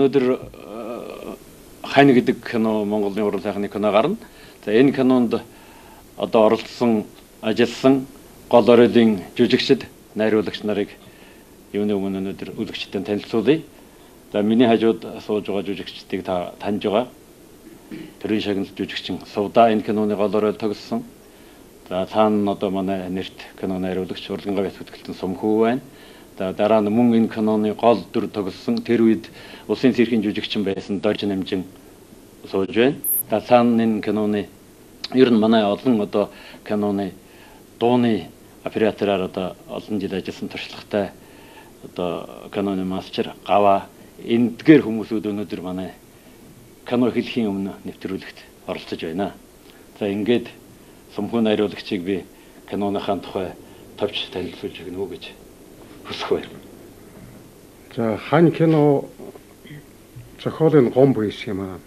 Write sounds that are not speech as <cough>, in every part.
өнөөдөр хань гэдэг кино Монголын уран сайхны кино гарна. За энэ кинонд одоо оролцсон, ажилласан гол оройлын жүжигчд, найруулагч нарыг юуны өмнө өнөөдөр үзэгчдэд танилцуулъя. За миний хажууд сууж байгаа жүжигчдийг та таньж байгаа. Төрийн шагналт жүжигчин Сувда энэ киноны гол оройл тогссон. За цаана одоо манай нэрт кино найруулагч урлагийн гавь хөтгөлтөн Сумхүү байна. За дараа нь мөн энэ киноны гол дүр тогссон тэр үед улсын циркийн жүжигчин байсан Дорж Намжин сууж байна. За цаана энэ киноны ер нь манай олон одоо киноны дууны оператораар одоо олон жил ажилласан туршлагатай одоо каноны мастер гава эндгээр хүмүүсүүд өнөөдөр манай кино хэлхийн өмнө нэвтрүүлэгт оролцож байна. За ингээд сумхуу найруулагчийг би киноныхаа тухай товч танилцуулж өгнө үү гэж хүсэх байна. За хань кино зохиолын гом буйс юм аа.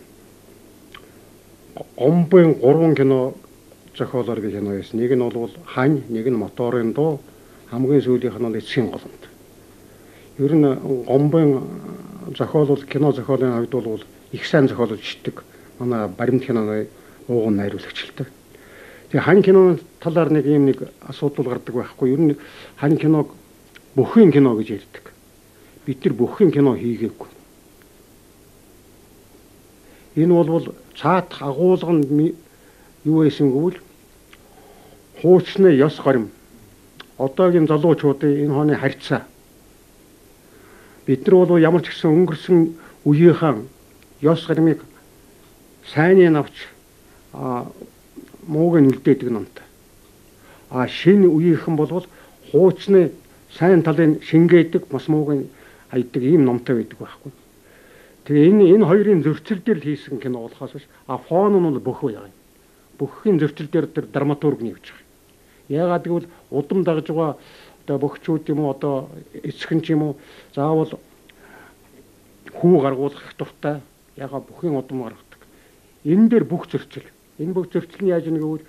Гомбын 3 кино зохиолоор би кино хийсэн. Нэг нь бол хань, нэг нь моторын дуу, хамгийн сүүлийнх нь бол эцсийн голомт. Ер нь гомбын зохиол бол кино зохиолын хувьд бол их сайн зохиолж ичдэг. Манай баримт киноны ууган найруулагчилдаг. Тэгээ хань киноны талаар нэг юм нэг асуудал гардаг байхгүй. Ер нь хань киног бүхэн кино гэж ярьдаг. Бид нар бүхэн кино хийгээгүй. Энэ бол цаат агуулга нь юу байсан гэвэл хуучны ёс горим одоогийн залуучуудын энэ хооны харьцаа бид нар бол ямар ч гэсэн өнгөрсөн үеийнхаа ёс горимыг сайныг авч мууг нь үлдээдэг номтой. А шинэ үеийнхэн бол хуучны сайн талын шингээдэг бас мууг нь хайдаг ийм номтой байдаг байхгүй. Тэгээ энэ энэ хоёрын зөрчил дээр л хийсэн кино болохоос биш. А фон нь бол бүх үе юм бүххийн зөрчил дээр тэр драматург явж байгаа. Яагаад гэвэл удам дагж байгаа одоо бөхчүүд юм уу одоо эцхэн ч юм уу заавал хүү гаргуулах дуртай ягаа бүхний удам гаргадаг. Энэ дээр бүх зөрчил. Энэ бүх зөрчил нь яаж нэг гэвэл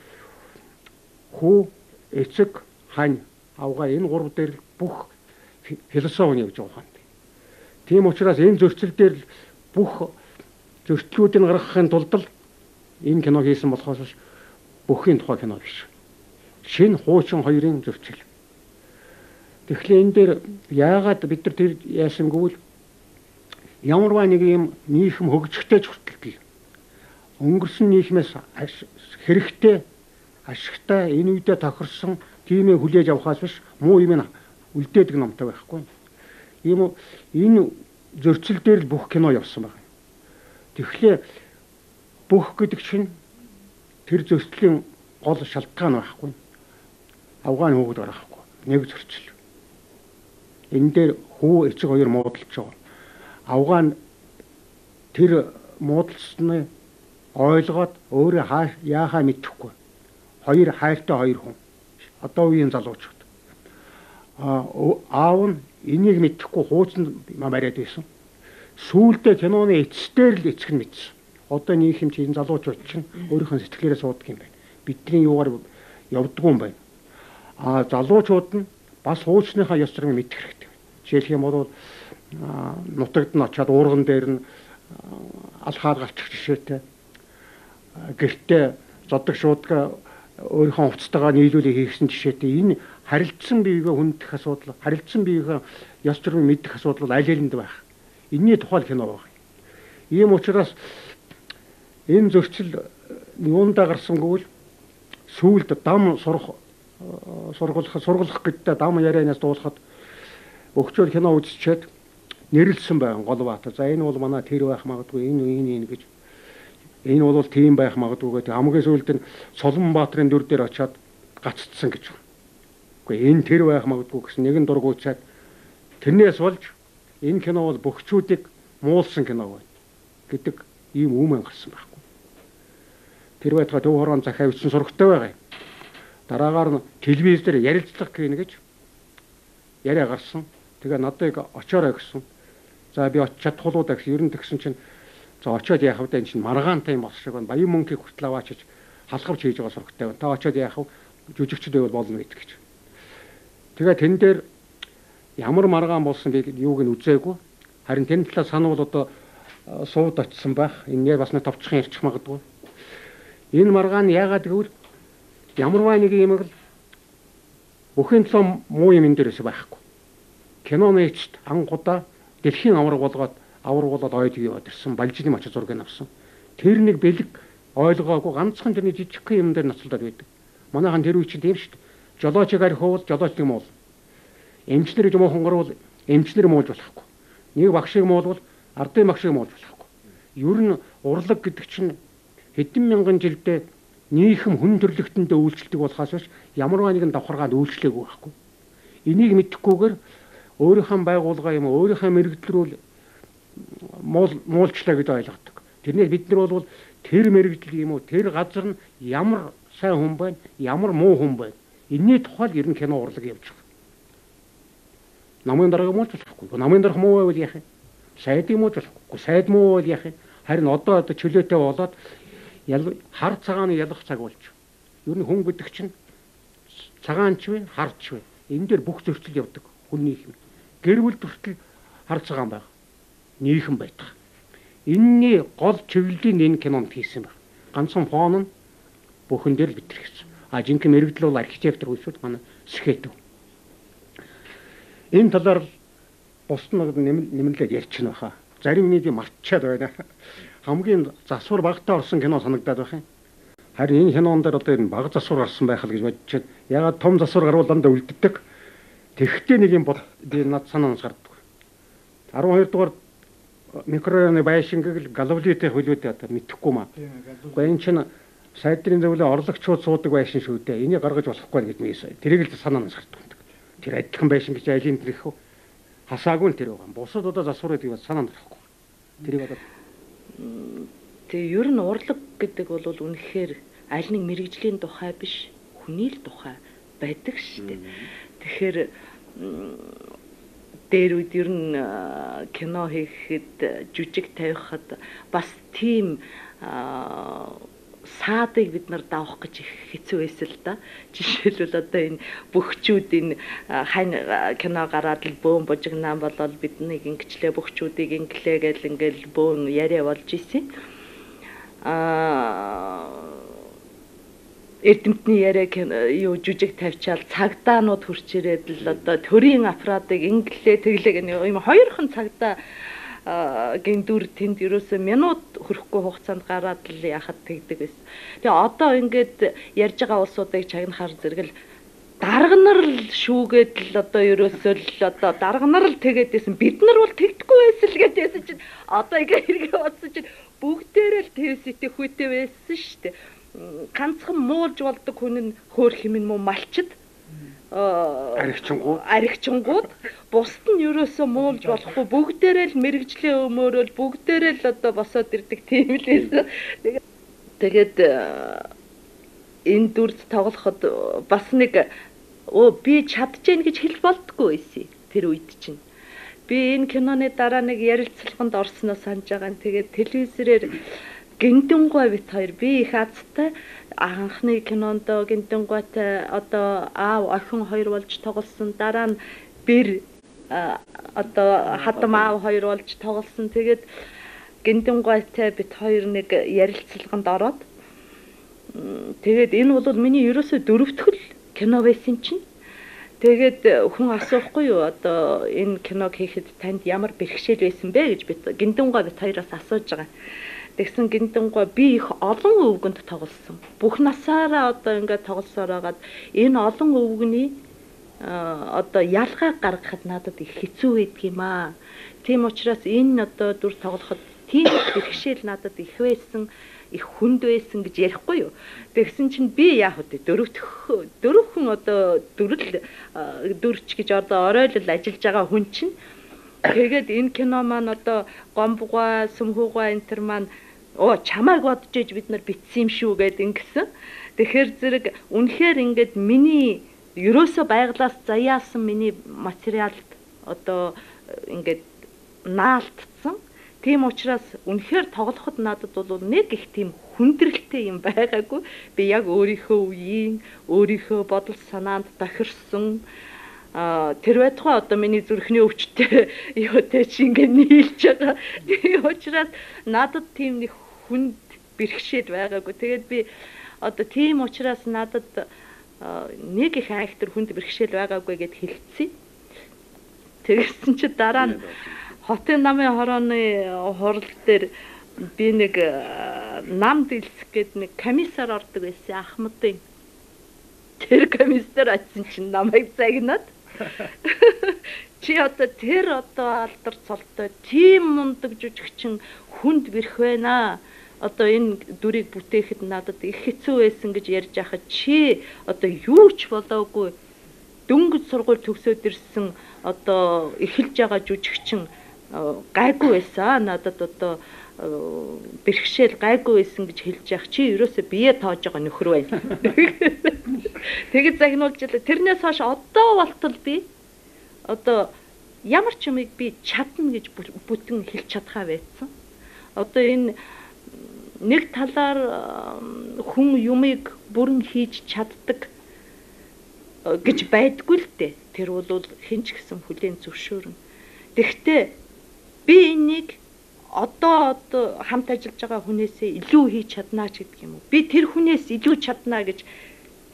хүү эцэг хань авгаа энэ гурав дээр бүх философи нь явж байгаа юм. Тийм учраас энэ зөрчил дээр бүх зөрчлүүдийг гаргахын тулд энэ кино хийсэн болохоос бүхний тухай кино биш. Шинэ хуучин хоёрын зөрчил. Тэгэхээр энэ дээр яагаад бид нар тэр яасангүй л ямарваа нэг юм нийхэм хөгжихтэй ч хүртэл өнгөрсөн нийгмээс хэрэгтэй ашигтай энэ үедээ тохирсон тиймээ хүлээж авахаас биш муу юм үлдээдэг номтой байхгүй. Ийм энэ зөрчил дээр л бүх кино явсан байна. Тэгэхээр бүх гэдэг чинь тэр зөрчлийн гол шалтгаан байхгүй. Афган хүүхэд гарахгүй. Нэг зөрчил. Энэ дээр хүү эцэг хоёр муудалж байгаа. Афган тэр муудалсны ойлгоод өөрөө яахаа мэдэхгүй. Хоёр хайртай хоёр хүн. Одоо үеийн залуучууд. Аа аав нь энийг мэдэхгүй хуучин мариад байсан. Сүүлдээ киноны эцсээр л эцэг нь мэдсэн одоо нийгэмч энэ залуучууд чинь өөрийнхөө сэтгэлээрээ суудаг юм байна. Бидний юугаар явдггүй юм байна. А залуучууд нь бас хуучныхаа ёс зүйн мэдэх хэрэгтэй. Жишээлх юм бол нутагд нь очиад уурган дээр нь алхаад галчих жишээтэй. Гэртээ зодог шуудаг өөрийнхөө хувцастайгаа нийлүүлээ хийсэн жишээтэй энэ харилцсан биегээ хүндэх асуудал, харилцсан биегээ ёс зүйн мэдэх асуудал аль алинд байх. Энийний тухай кино байна. Ийм учраас энэ зөрчил юундаа гарсангүй л сүүлд дам сурах сургуулах сургуулах гэдэгт дам ярианаас дуулахад өгчөөр кино үзчихэд нэрлсэн байгаа гол баата. За энэ бол манай тэр байх магадгүй энэ энэ энэ гэж энэ бол тийм байх магадгүй гэдэг хамгийн сүүлд нь Соломбаатарын дүр дээр очиад гаццсан гэж. Үгүй энэ тэр байх магадгүй гэсэн нэгэн дургуйчаад тэрнээс болж энэ кино бол бөхчүүдийг муулсан кино байна гэдэг ийм үмэн гарсан байна тэр байтугай төв хорон захиа бичсэн сургатай байгаа юм. Дараагаар нь телевиз дээр ярилцлага гин гэж яриа гарсан. Тэгээ надад очоорой гэсэн. За би л да гэсэн ер нь тэгсэн чинь за очиод яах вэ энэ чинь маргаантай юм болох шиг байна. Баян мөнхийг хүртэл аваачиж халахвч хийж байгаа сурагтай байна. Та очиод яах вэ? Жүжигчд байвал болно гэдэг гэж. Тэгээ тэн дээр ямар маргаан болсон бэ юуг нь үзээгүй. Харин тэн талаас сануул одоо сууд очсон байх. Энэ бас нэг товчхон ярьчих магадгүй. Энэ маргаан яагаад гэвэл ямарваа нэг юм л бүхэн толгой муу юм энэ дээрээс байхгүй. Кинонэчт ангуудаа дэлхийн авраг болгоод авраг болоод ойд яваад ирсэн балжны мач зургийг авсан. Тэр нэг бэлэг ойлгоогүй ганцхан тэрний жижигхэн юм дээр ноцолдоод байдаг. Манайхан тэр үе чинь тийм шүү дээ. Жолоочийг арих уул жолооч юм уу? Эмчнэр юм уу хонгорвол эмчнэр муулж болохгүй. Нэг багшийг муулвал ардын багшийг муулж болохгүй. Ер нь урлаг гэдэг чинь хэдэн мянган жилдээ нийхэм хүн төрлөختөндөө үйлчлдэг болохоос биш ямарваа нэгэн давхаргаад үйлчлээгүй байхгүй. Энийг мэдхгүйгээр өөрийнхөө байгууллага юм өөрийнхөө мэрэгдэл рүү муул муулчлаа гэж ойлгодог. Тэрнээс бид нар бол тэр мэрэгдэл юм уу тэр газар нь ямар сайн хүн байна, ямар муу хүн байна. Энийний тухай ер нь кино урлаг явж байгаа. Намын дарга муулж болохгүй. Намын дарга муу байвал яах юм? Сайд юм уу болохгүй. Сайд муу байвал яах юм? Харин одоо одоо чөлөөтэй болоод хар цагааны ялах цаг болж. Ер нь хүн гэдэг чинь цагаанч вэ, харч вэ? Энэ дээр бүх зөрчил явдаг хүний юм. Гэр бүл төртөл хар цагаан байх. Нийхэм байдаг. Энийний гол чиглэлийн энэ кинонд хийсэн байна. Ганцхан фон нь бүхэн дээр битрэгсэн. А жинхэнэ мэрэгдэл бол архитектор үэсвэл манай Сэхэтв. Энэ талаар бус нь нэмэлээд ярьчихна баха. Зарим нэг мартчихад байна хамгийн засвар багтаа орсон кино санагдаад байх юм. Харин энэ кинон дээр одоо энэ баг засвар гарсан байх л гэж бодчиход ягаад том засвар гарвал дандаа үлддэг. Тэгхтээ нэг юм бод би над санаанаас гардаг. 12 дугаар микрорайоны байшингийг л галавлитэй хөлөөд одоо мэдхгүй маа. Гэхдээ энэ чинь сайдрын зөвлөө орлогчууд суудаг байшин шүү дээ. Энийг гаргаж болохгүй гэж мийс. Тэрийг л санаанаас гардаг. Тэр адилхан байшин гэж айлын тэрх хасаагүй л тэр байгаа. Бусад одоо засвар гэдэг нь санаанд гарахгүй. Тэрийг одоо Тэгээ ер нь урлаг гэдэг бол үнэхээр аль нэг мэрэгжлийн тухай биш хүний л тухай байдаг шүү дээ. Тэгэхээр дээр үед ер нь кино хийхэд жүжиг тавихад бас тийм саадыг бид нар давах гэж хэцүү байсан л да. Жишээлбэл одоо энэ бөхчүүд энэ хань кино гараад л бөөн божигнаа болоод биднийг ингэчлээ бөхчүүдийг инглээ гэл ингээл бөөн яриа болж исэн. Аа эрдэмтний яриа юу жүжиг тавьчаал цагдаанууд хурч ирээд л одоо төрийн аппаратыг инглээ тэглээ гэх юм хоёрхан цагдаа гиндүр тэнд ерөөсөө минут хөрөхгүй хугацаанд гараад л яхад тэгдэг байсан. Тэгээ одоо ингээд ярьж байгаа улсуудыг чагнахаар зэрэгэл дарга нар л шүүгээд л одоо ерөөсөө л одоо дарга нар л тэгээд байсан. Бид нар бол тэгдэхгүй байсан л гэдээсэн чинь одоо ингээ хэрэгээ бодсон чинь бүгдээрээ л твсэтэй хүйтэй байсан шүү дээ. Ганцхан муулж болдог хүн нь хөөх хэмээн муу малчд аригчингууд аригчингууд бусд нь ерөөсөө муулж болохгүй бүгдээрээ л мэрэгжлийн өмөөрөөл бүгдээрээ л одоо босоод ирдэг тийм л байсан. Тэгээд энэ дүрд тоглоход бас нэг оо би чадчихээн гэж хэл болдгоо байсан тэр үед чинь. Би энэ киноны дараа нэг ярилцлаганд орсноо санаж байгаа. Тэгээд телевизээр гиндэнгуй бит хоёр би их азтай анхны кинонд гиндэнгуйтай одоо аав охин хоёр болж тоглосон дараа нь бэр одоо хадам аав хоёр болж тоглосон тэгээд гиндэнгуйтай бит хоёр нэг ярилцлаганд ороод тэгээд энэ бол миний ерөөсөө дөрөвтгөл кино байсан чинь Тэгээд хүн асуухгүй юу одоо энэ киног хийхэд танд ямар бэрхшээл байсан бэ гэж бид гиндэнгуй бит хоёроос асууж байгаа. Тэгсэн гинтэнгуй би их олон өвгөнд тоглосон. Бүх насаараа одоо ингээд тоглосоор байгаад энэ олон өвгөний одоо ялгаа гаргахад надад их хэцүү байдаг юм аа. Тийм учраас энэ одоо дүр тоглоход тийм бэрхшээл надад их байсан их хүнд байсан гэж ярихгүй юу. Тэгсэн чинь би яах вэ? Дөрөвдөх дөрөвхөн одоо дөрөл дөрч гэж одоо оройлол ажиллаж байгаа хүн чинь тэгээд энэ кино маань одоо гомбгоо, сүмхүүгоо энэ төр маань оо чамайг бодож иж бид нар битсэн юм шүү гэд ингэсэн. Тэгэхээр зэрэг үнэхээр ингээд миний ерөөсө байглаас заяасан миний материалд одоо ингээд наалтцсан. Тийм учраас үнэхээр тоглоход надад бол нэг их тийм хүндрэлтэй юм байгаагүй. Би яг өөрийнхөө үеийн, өөрийнхөө бодол санаанд бохирсон а тэр байтугай одоо миний зүрхний өвчтэй юутэй <laughs> чи ингэ нийлж байгаа. <laughs> Тийм учраас надад тийм нэг хүнд бэрхшээл байгаагүй. Тэгээд би одоо тийм учраас надад нэг их айхтар хүнд бэрхшээл байгаагүй гэд хэлцээ. Тэгсэн чи дараа нь хотын намын хорооны хурал дээр би нэг нам дэлсэх гээд нэг комиссар ордог байсан Ахмадын. Тэр комиссар очсон чинь намайг загнаад <laughs> чи одоо тэр одоо алдар цолтой тийм мундаг жүжигчин хүнд бэрх байна одоо энэ дүрийг бүтээхэд надад их хэцүү байсан гэж ярьж байхад чи одоо юу ч болоогүй дөнгөж сургууль төгсөөд ирсэн одоо эхэлж байгаа жүжигчин гайгүй байсан надад одоо бэрхшээл гайгүй байсан гэж хэлж яах чи ерөөсөө бие тоож байгаа нөхөр байна. <laughs> Тэгэд загнуулж илаа. Тэрнээс хойш одоо болтол би одоо ямар ч юмыг би чадна гэж бүтэн хэлж чадхаа байсан. Одоо энэ нэг талаар хүн юмыг бүрэн хийж чаддаг гэж байдгүй л дээ. Тэр бол хинч гэсэн хүлээн зөвшөөрнө. Тэгвэл би энийг одоо одоо хамт ажиллаж байгаа хүнээсээ илүү хийж чаднаа ч гэдэг юм уу. Би тэр хүнээс илүү чаднаа гэж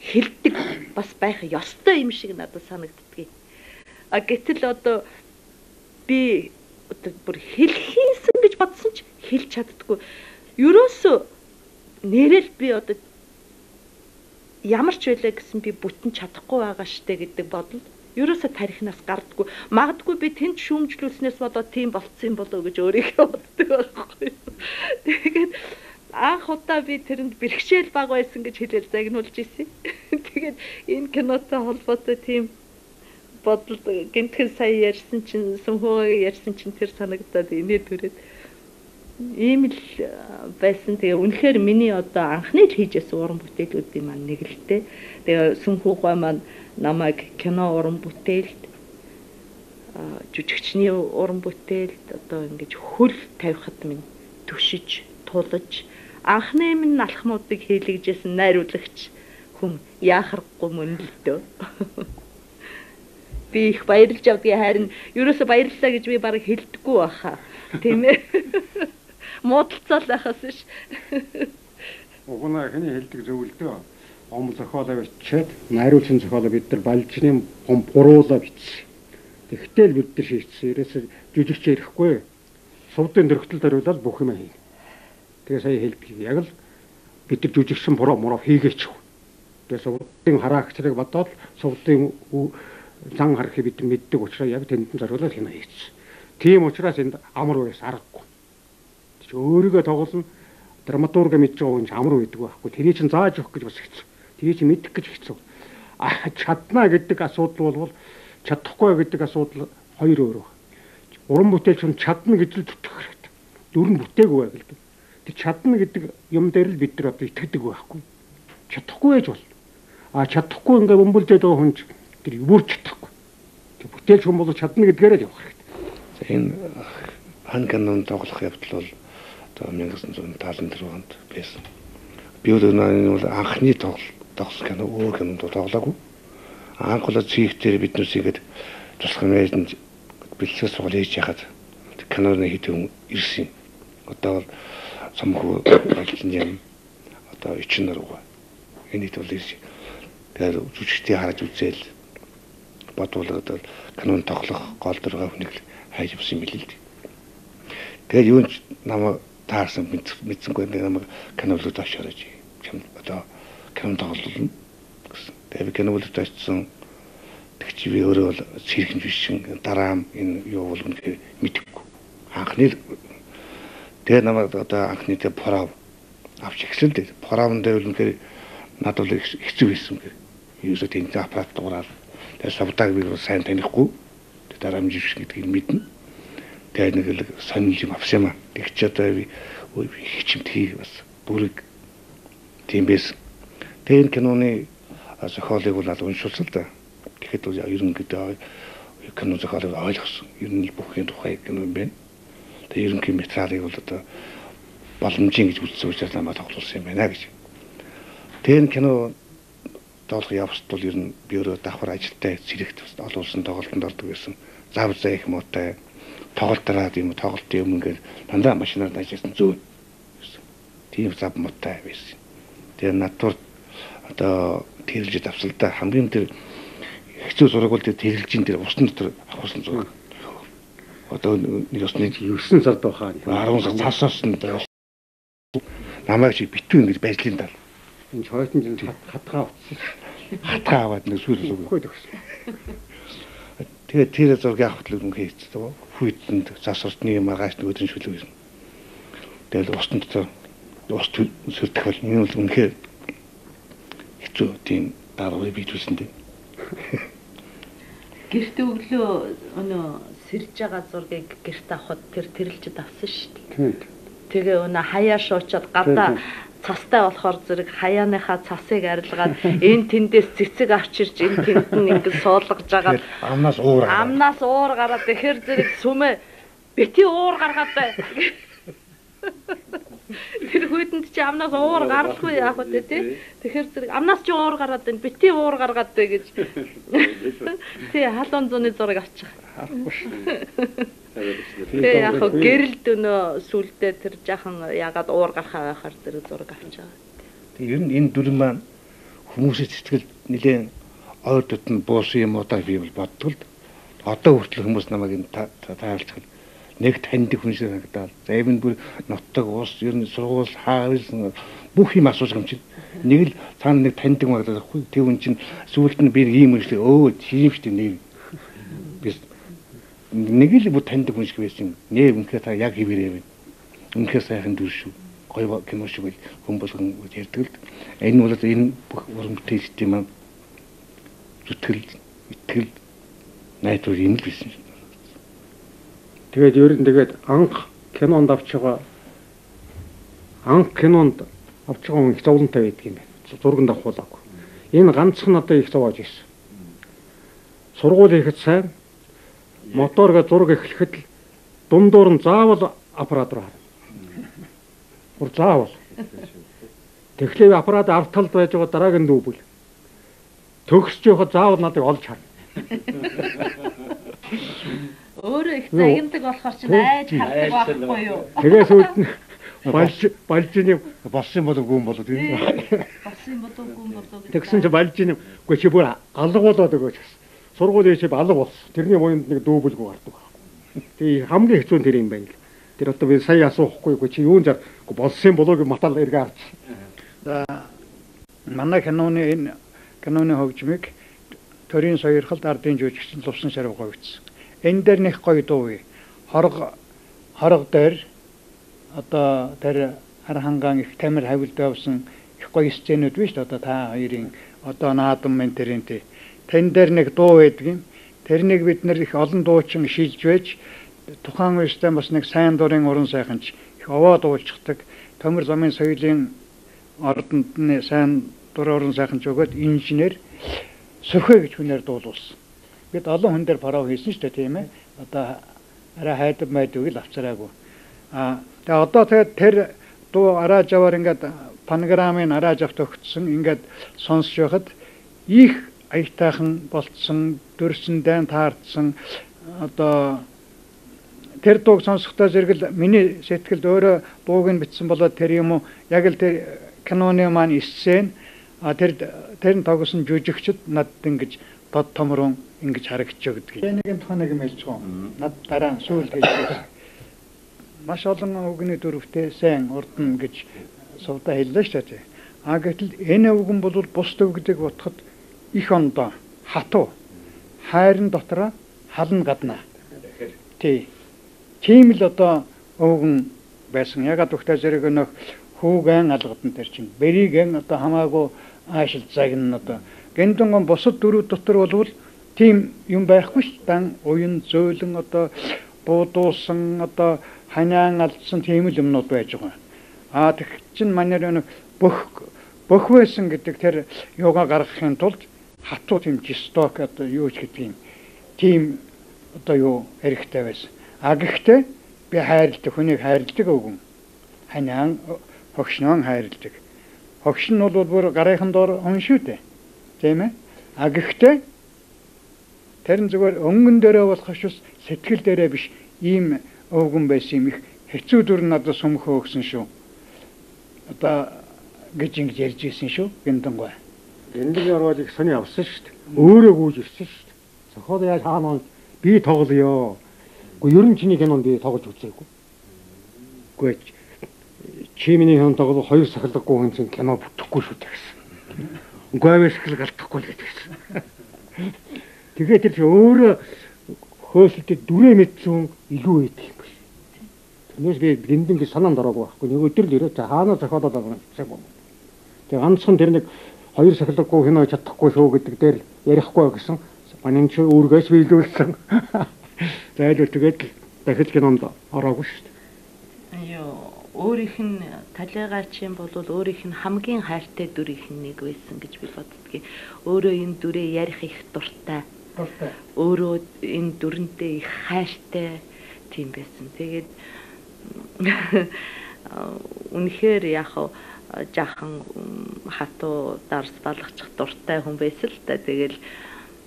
хэлдэг бас байх ёстой юм шиг надад санагддгийг. А гэтэл одоо би одоо бүр хэлхийсэн гэж бодсон ч хэлж чаддгүй. Ерөөсөө нэрэл би одоо ямар ч байлаа гэсэн би бүтэн чадахгүй байгаа штэ гэдэг бодол ерөөсө тарихнаас гардггүй. Магадгүй би тэнд шүүмжлүүлснээс болоод тийм болцсон болоо гэж өөрийгөө <laughs> боддог байхгүй. Тэгээд анх удаа би тэрэнд бэрхшээл баг байсан гэж хэлэл загнуулж ирсэн. <laughs> Тэгээд энэ кинотой холбоотой тийм бодол гинтхэн сая ярьсан чинь сүмхөөг ярьсан чинь тэр санагдаад инээ төрөөд ийм л байсан. Тэгээ үнэхээр миний одоо анхны л хийжсэн уран бүтээлүүдийн маань нэг л дээ. Тэгээ сүмхүүгой маань намайг кино уран бүтээлд жүжигчний уран бүтээлд одоо ингэж хөл тавихад минь төшиж тулж анхны минь алхмуудыг хийлгэжсэн найруулагч хүн яахарахгүй мөн л дөө. <laughs> Би их баярлж авдгийг харин ерөөсө баярлалаа гэж би баг хэлдэггүй баха. Тийм ээ. Муудалцал байхаас ш. Угнаа хэний хэлдэг зөв л дөө ом зохиолоо бичээд найруулсан зохиолоо бид нар балжны ом гуруула бичсэн. Тэгтэл бид нар шийдсэн. Ерөөсө жүжигч ярихгүй. Сувдын дөрөгтөл дөрвөлөл бүх юм хийнэ. Тэгээ сая хэлдэг. Яг л бид нар жүжигчин буруу муруу хийгээч. Тэгээ сувдын хараагчрыг бодоод сувдын зан харахыг бид мэддэг учраас яг тэнд нь зориулаад хийнэ. Тийм учраас энд амар үес аргагүй. Тэг өөрийгөө тоглоно драматург мэдж байгаа хүн амар үйдэг байхгүй. Тэрий чинь зааж өгөх гэж бас хэцүү. Тэгээ чи мэдэх гэж хэцүү. Чадна гэдэг асуудал бол чадахгүй гэдэг асуудал хоёр өөр байна. Уран бүтээлч нь чадна гэж л зүтгэх хэрэгтэй. Дүр нь бүтээгүй байг л. Тэг чадна гэдэг юм дээр л бид нар одоо итгэдэг байхгүй. Чадахгүй байж бол. А чадахгүй ингээ бөмбөлдөөд байгаа хүн тэр юу ч чадахгүй. Тэг бүтээлч хүн бол чадна гэдгээрээ л явах хэрэгтэй. За энэ хан канон тоглох явдал бол одоо 1974 онд байсан. Би бол энэ бол анхны тоглолт кино өөр кинонд тоглоогүй. Анх бол цэгтэр бид нүсийгээд туслах нэрэнд бэлсээ сугал хийж яхад киноны хэдэн ирсэн. Одоо бол цомхоо болчихсон юм. Одоо 90 нарууга. Энийг бол ирсэн. Тэгээд жүжигчдээ харж үзээл бодвол одоо кинонд тоглох гол дөрвөө хүнийг хайж авсан юм билээ л дээ. Тэгээд юу ч намайг таарсан мэдсэнгүй намайг кинолог ташаарч. Одоо кино тоглолно гэсэн. Тэгээ би кинолд очсон. Тэг чи би өөрөө бол циркэн биш дараа энэ юу болгоно гэж мэдэхгүй. Анхны тэгээ намайг одоо анхны тэ порав авч ихсэн дээ. Поравн дээр үнэхээр надад бол хэцүү байсан гэх. Юусо тэнцээ аппарат дуурал. Тэгээ савдаг би сайн танихгүй. Тэгээ дараа нь живш гэдгийг мэднэ. Тэгээ нэг л сонирж юм авсан юм аа. Тэг чи одоо би хичмт хий бас бүрэг тийм байсан. Тэгээ энэ киноны зохиолыг бол уншуулсан л да. Тэгэхэд ерөнхийдөө кино зохиолыг ойлгосон. Ер нь бүхний тухай кино юм байна. Тэгээ ерөнхий материалыг бол одоо боломжийн гэж үзсэн учраас намайг тоглуулсан юм байна гэж. Тэгээ энэ кино тоглох явцд бол ер нь өөрөө давхар ажилтай зэрэгт олон улсын тоглолтод ордог байсан. Зав заа их муутай тоглолтараад юм тоглолтын өмнө ингээд дандаа машинаар ажилласан зөө. Тийм зав муутай байсан. Тэгээ надад одоо тэрэлж авсан л да хамгийн тэр хэцүү зураг бол тэр тэрэлжин тэр усан дотор авахсан зураг. Одоо нэг усны 9 сард бахаа. 10 сар цаасаас нь намайг чи битүү ингэж байжлын даа. Энэ хойтон жин хатгаа утсан. Хатгаа аваад нэг сүүл Үгүй төгсөн. Тэгээд тэр зургийг авах л юм хийцдэг. Хүйтэнд засвартны юм агаас өдрөн шүлэг юм. Тэгэл устын дотор ус сүрдэх бол энэ бол үнэхээр хэцүү тийм дараагийн бийтүүлсэн дээ. <laughs> Гэрт өглөө өнөө сэрж байгаа зургийг гэрт авахд тэр тэрэлжид авсан шүү дээ. Тэгээ өнөө хаяа шуучаад гадаа цастай болохоор зэрэг хаяаныхаа цасыг арилгаад энэ тэндээс цэцэг авчирч энэ тэнд нь ингэ суулгаж байгаа Амнаас уур амнаас уур гараад тэгэхэр зэрэг сүмэ бити уур гаргаад бай. Тэр хүйтэнд чи амнаас уур гарахгүй яах вэ тий? Тэгэхээр зэрэг амнаас чи уур гараад байна. Бити уур гаргаад бай гэж. <laughs> Тий халуун зуны зураг авчих. Тэгээ яг хөө гэрэл дөнөө сүлдээ тэр жахан ягаад уур гарахаа байхаар тэр зураг авч байгаа. Тэгээ ер нь энэ дүрм маань хүмүүсийн сэтгэл нэлээд ойр дотн буусан юм удаа би бол боддог л одоо хүртэл хүмүүс намайг энэ тааралцах нэг таньдаг хүн шиг санагдаад за энэ бүр ноттог уус ер нь сургууль хаарсан бүх юм асууж юм чинь. Нэг л цаана нэг таньдаг магадад байхгүй. Тэр хүн чинь сүүлд нь би ийм юм шиг өө тийм шүү дээ нэг нэг л бүр таньдаг хүн шиг байсан нээ үнхээр та яг хэвээрээ байна үнхээр сайхан дүр шүү гоё кино шиг бол хүн болгон ярьдаг л энэ бол энэ бүх уран бүтээлчдийн маань зүтгэл итгэл найдвар юм л байсан шүү Тэгээд ер нь тэгээд анх кинонд авч байгаа анх кинонд авч байгаа хүн их зовлонтой байдаг юм байна. Зурганд авахулаагүй. Энэ ганцхан одоо их зовоож ирсэн. Сургууль ихэд сайн моторга зураг эхлэхэд л дундуур нь заавал аппарат руу харна. Гур заавал. Тэгэхээр аппарат ард талд байж байгаа дараагийн дүүбэл төгсч явахад заавал надыг олж харна. Өөрөө их загиндаг болохоор ч айж хардаг байхгүй юу? Тэгээс үүд нь болж болжны болсон болов гүн болов тийм. Болсон болов гүн болов. Тэгсэн чи болжны үгүй чи бүр алга болоод өгөөч. Сургуулийн чи алга болсон. Тэрний муунд нэг дүүбэлгүй гардаг. Тэгээ хамгийн хэцүү нь тэр юм байна л. Тэр одоо би сая асуухгүй үгүй чи юун зар болсон болов гэж матал эргээ авч. За манай киноны энэ киноны хөгжмийг төрийн соёрхолд ардын жүжигчин Лувсан Шарав говьцсан. Энэ дээр нэг гоё дуу. Хорго хорго дээр одоо тэр хархангаан их тамир хавилд явсан их гоё сценүүд биш үү одоо та хоёрын одоо наадам мен тэрийн тий. Тэн дээр нэг дуу байдаг юм. Тэрнийг бид нэр их олон дуучин шилж байж тухайн үедээ бас нэг сайн дурын уран сайханч их овоо дуулцдаг. Төмөр замын соёлын ордонд нь сайн дур уран сайханч өгөөд инженер Сөхөө гэж хүнээр дуулуулсан. Бид олон хүн дээр парав хийсэн шүү дээ тийм ээ. Одоо арай хайдаг майдаг л авцараагүй. А тэгээ одоо тэгээд тэр дуу арааж аваар ингээд панограмын арааж авт өгсөн ингээд сонсож байхад их аятайхан болцсон, дөрсөн дайн таардсан одоо тэр дууг сонсохдоо зэрэгэл миний сэтгэлд өөрөө дууг нь битсэн болоод тэр юм уу яг л тэр киноны маань сцен а тэр тэр нь тогсон жүжигчд над ингэж дод томрон ингэж харагдчих гэдэг. Нэг юм тухайн нэг юм хэлж байгаа. Над дараа сүүл хэлж маш олон үгний дөрвтэй сайн урдна гэж сувда хэллээ шүү дээ. А гэтэл энэ үгэн бол бус төвгдөг утгад их ондоо хатуу хайрын дотроо хална гадна. Тий. Тийм л одоо өвгөн байсан. Ягаад өгтөө зэрэг нөх хүүгэн алгадсан тэр чинь. Бэригэн одоо хамаагүй аашил загна одоо гэндэнгон бусад дөрүүд дотор болвол тийм юм байхгүй ш дан уян зөөлөн одоо буудуулсан одоо ханиан алдсан тийм л юмнууд байж байгаа. Аа тэг чин манер нэг бөх бөх байсан гэдэг тэр юугаа гаргахын тулд хатуу тийм жисток одоо юу ч гэдэг юм тийм одоо юу эрэхтэй байсан. А гэхдээ би хайрладаг хүнийг хайрладаг өгөн. Ханиан хогшноо хайрладаг. Хогш нь бол бүр гарынхан доор он шүү дээ. Тийм ээ. А гэхдээ тэр нь зүгээр өнгөн дээрээ болох шус сэтгэл дээрээ биш ийм өвгөн байсан юм их хэцүү дүр надад сүмхөө өгсөн шүү. Одоо гэж ингэж ярьж ирсэн шүү. Гэндэнгой. Гэндэг орвол их сони авсан шүү дээ. Өөрөө гүйж ирсэн шүү дээ. Зохиол яаж хаана би тоглоё. Гэхдээ ер нь чиний кинонд би тоглож үзээгүй. Гэхдээ чи миний хэн тоглох хоёр сахилгагүй хүн чинь кино бүтэхгүй шүү дээ гэсэн. Говэшгэл галтахгүй л гэдэгсэн. Тэгээд тэр өөрөө хөөсөлтөд дүрээ мэдсэн илүү байдаг юм биш. Тэрнээс би гиндэн гэж санаанд ороогүй байхгүй. Нэг өдөр л ирээ хаана зохиолоод байгаа юм. Тэгээ ганцхан тэр нэг хоёр сахилгагүй кино чадахгүй шүү гэдэг дээр ярихгүй гэсэн. Манин чи үүргээс биелүүлсэн. <laughs> Зайлгүй тэгээд дахиж кинонд ороогүй шүү дээ. Йоо өөрийнх нь талигаачийн бол өөрийнх нь хамгийн хайртай дүрийнх нь нэг байсан гэж би боддгийг. Өөрөө энэ дүрээ ярих их дуртай. Дуртай. Өөрөө энэ дүрэнтэй их хайртай тийм байсан. Тэгээд <laughs> үнэхээр яг жаахан хатуу дарс балгачих дуртай хүн байсан л та. Тэгэл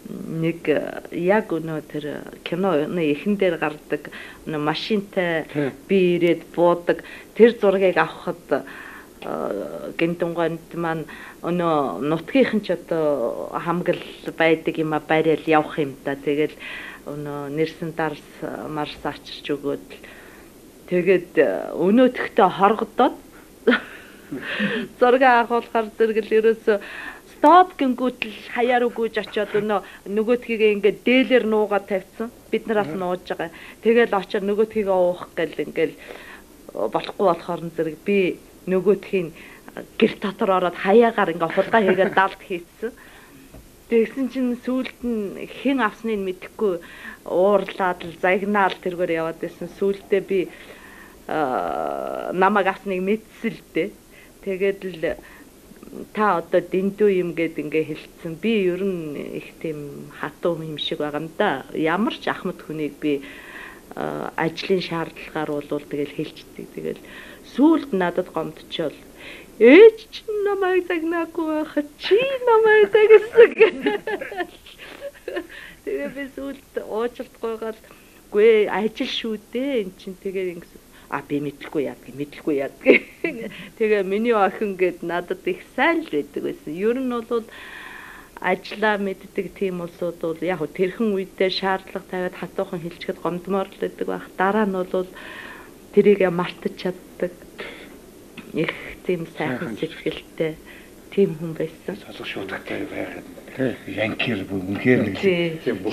нэг яг өнөө тэр киноны эхэн дээр гардаг машинтай би ирээд буудаг. Тэр зургийг авахад гинтунганд маань өнөө нутгийнхэн ч одоо хамгал байдаг юм а барайл явах юм да тэгэл өнөө нэрсэн дарс марс авчирч өгөөд тэгээд өнөөдөгтөө хоргодоод <laughs> зураг авахулахаар зэрэгэл ерөөсө стоп гингүүтэл хаяар үгүйж очиод өнөө нөгөөдхийгээ ингээд дээлэр нуугаад тавьсан. Бид нараас нууж байгаа. Тэгэл очиод нөгөөдхийгээ уух гэл ингээд болохгүй болохоор зэрэг би нөгөөдхийн гэр дотор ороод хаяагаар ингээ хулгай хийгээд далд хийцсэн. Тэгсэн чинь сүүлд нь хэн авсныг мэдэхгүй уурлаад л загнаал тэргээр яваад байсан. Сүүлдээ би намайг авсныг мэдсэл дээ. Тэгээд л та одоо дэндүү юм гэд ингээ хэлсэн. Би ер нь их тийм хатуу юм шиг байгаа юм да. Ямар ч ахмад хүнийг би ажлын шаардлагаар бол тэгэл хэлцдэг. Тэгэл сүүлд надад гомдчихвол ээж чинь намайг загнаагүй байхад чи намайг загсан. Тэгээ би сүүлд уучлалтгүй гал гүй ажил шүү дээ эн чинь тэгээ ингэсэн а би мэдлгүй яадаг мэдлгүй яадаг. <laughs> Тэгээ миний охин гээд надад их сайн л байдаг байсан. Ер нь бол ажиллаа мэддэг тийм улсууд бол яг хөө тэрхэн үедээ шаардлага тавиад хатуухан хилчгэд гомдмоор л байдаг байх. Дараа нь бол тэрийгэ мартаж чаддаг. Их тийм сайхан сэтгэлтэй тийм хүн байсан. Солих шуудгатай байхад янкер үнэхээр нэг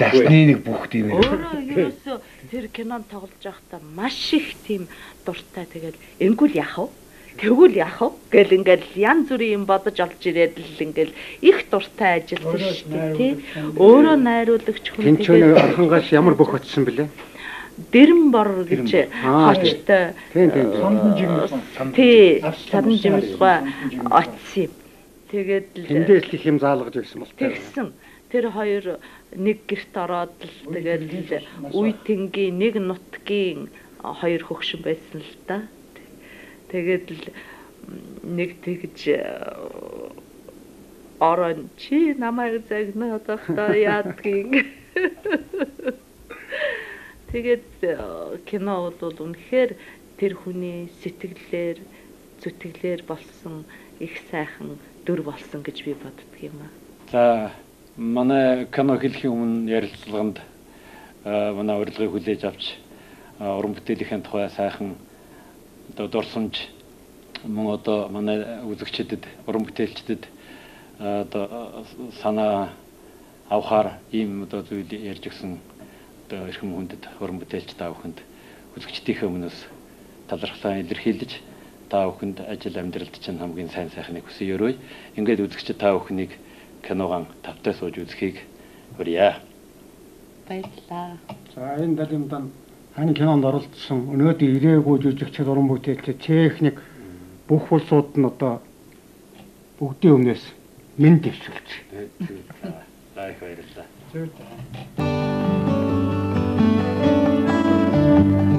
засны нэг бүх тийм өөрөө ерөөсөө тэр кинонд тоглож байхдаа маш их тийм дуртай тэгэл энгүүл яах вэ? Тэгвэл яах вэ? Гэл ингээл янз бүрийн юм бодож олж ирээд л ингээл их дуртай ажилласан шүү дээ тий. Өөрөө найруулагч хүн тэгээд орхонгоос ямар бүх очсон бэлээ? Дэрэм бор гэж хочтой. Тийм тийм. Сандан жимс. Тий, сандан жимсгой очсон юм. Тэгээд л тэндээс л их юм заалгаж байсан бол тэгсэн. Тэр хоёр нэг герт ороод л тэгээд үе тэнгийн нэг нутгийн хоёр хөгшин байсан л да. Тэгээд л нэг тэгж орон чи намайг загнаад байхдаа яадгийг. Тэгээд кино бол үнэхээр тэр хүний сэтгэлээр зүтгэлээр болсон их сайхан дүр болсон гэж би боддөг юм аа. За манай кино хэлхийн өмнө ярилцлаганд манай урилгыг хүлээж авч уран бүтээлийн тухай сайхан одоо дурсамж мөн одоо манай үзэгчдэд уран бүтээлчдэд одоо санаа авахар ийм одоо зүйл ярьж өгсөн одоо эрхэм хүндэд уран бүтээлч та бүхэнд үзэгчдийнхээ өмнөөс талархлаа илэрхийлж та бүхэнд ажил амьдралд чинь хамгийн сайн сайхныг хүсье өрөөй. Ингээд үзэгч та бүхнийг киногоон тавтай сууж үзхийг хүрье. Баярлалаа. За энэ далимдан хань кинонд оролцсон өнөөдөр ирээгүй жүжигчид уран бүтээлч техник бүх улсууд нь одоо бүгдийн өмнөөс мэд дэвшүүлж. За их баярлалаа. Зөв. Thank